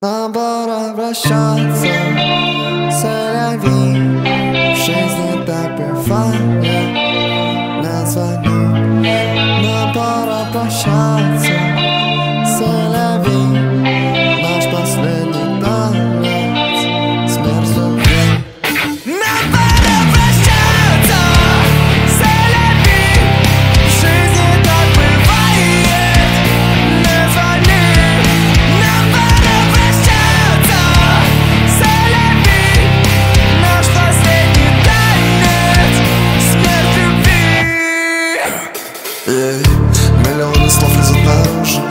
Нам пора прощаться, соляви В жизни так бывает, названи Нам пора прощаться, Эй, Миллионы слов лезут наружу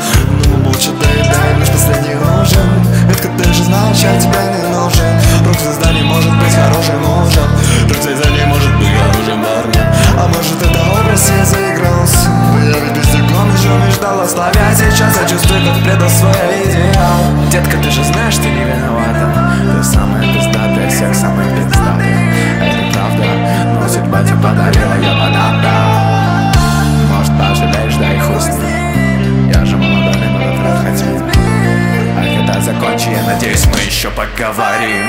Но мы молча доедаем наш последний ужин. Ветка, ты же знаешь, я тебе не нужен. Друг звезда не может быть хорошим мужем. Друг звезда не может быть хорошим парнем А может это образ я заигрался Я ведь бегом еще мечтал ославять Сейчас я чувствую, как предал свой идеал. Детка, ты же знаешь, ты не виновата. Ты самая пиздатая, всех самая надеюсь, мы еще поговорим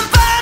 I'm.